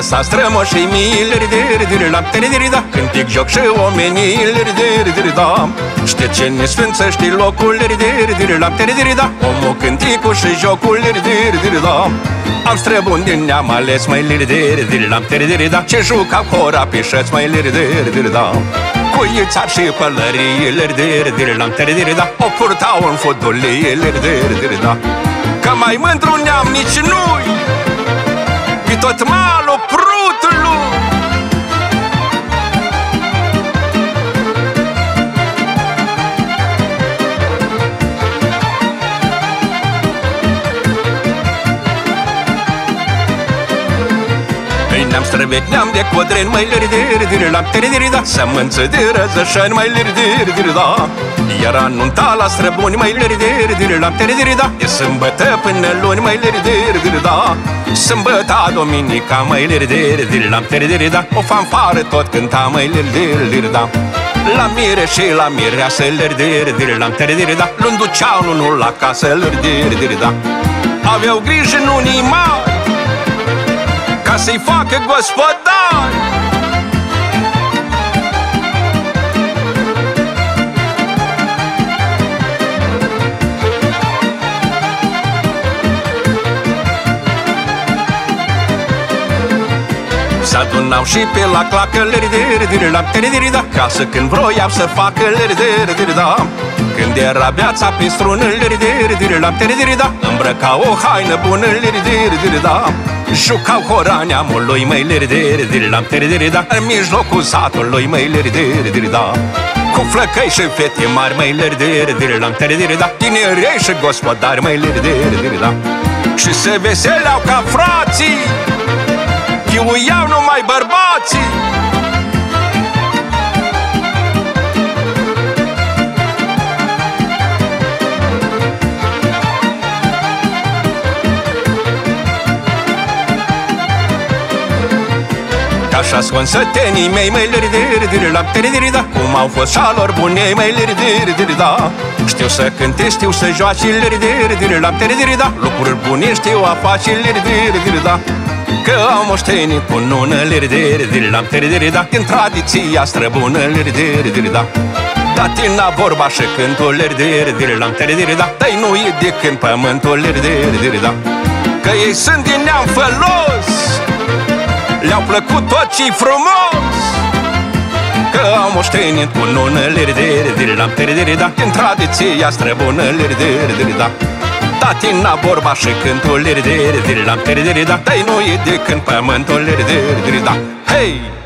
lăsa strămoșii mii Lirdirdirlam, tiridirida Când pic joc și omenii Lirdirdirda Știe ce ne sfânță, știi locul Lirdirdirlam, tiridirida Omul cânticul și jocul Lirdirdirda am străbun din neam ales mai lirdirdirlam, tiridirida Ce juca hora pe șăți mai lirdirdirda Cu ița și pălării Lirdirdirlam, tiridirida O purtau în fotolii Lirdirdirda Că mai mândru neam nici nu-i Pe tot malul prutului. Ei ne-am străbet, ne-am de codren mai lirdir, la da. Sămânță de răzășani mai lirdir, da Iar anunta la străbuni mai lirdir, la da. E sâmbătă până luni mai lirdir, da. Sâmbăta, dominica mai lirdir, la da. O fanfară tot cânta mai lirdir, da. La mire și la mireasă lirdir, la da. Luni duceau unul la casă lirdir, da. Aveau grijă în unii mari ca să-i facă gospodari S-adunau și pe la clacă Liridirdirila, tiridirida Ca să când vroiau să facă Liridirdirida Când era viața pe strună Liridirdirila, tiridirida Îmbrăca o haină bună Liridirdirida Jucau hora neamului măi liridirdirila, tiridirida În mijlocul satului măi liridirdirida cu flăcăi și fete mari, mai liridirdirila, tiridirida Tinerei și gospodari, mai liridirdirida Și se veseleau ca frații Chiuiau numai bărbații. Așa scon sătenii mei mai liridir la da. Cum au fost șalor bunei mai liridir da. Știu să cânte, știu să joace liridir la da. Lucruri bune știu a face liridir da Că am moștenit cu nună liridir la da Din tradiția străbună liridir da. Datina vorba și cântul liridir la da. Dar nu e de când pământul liridir da. Că ei sunt din neam fălos le-au plăcut tot ce frumos. Că au moștenit cu nună Liridiririlam, tiridirida Din tradiția străbună Liridirida Tatina vorba și cântul Liridiririlam, tiridirida Dar nu e de când pământul Liridirida Hei!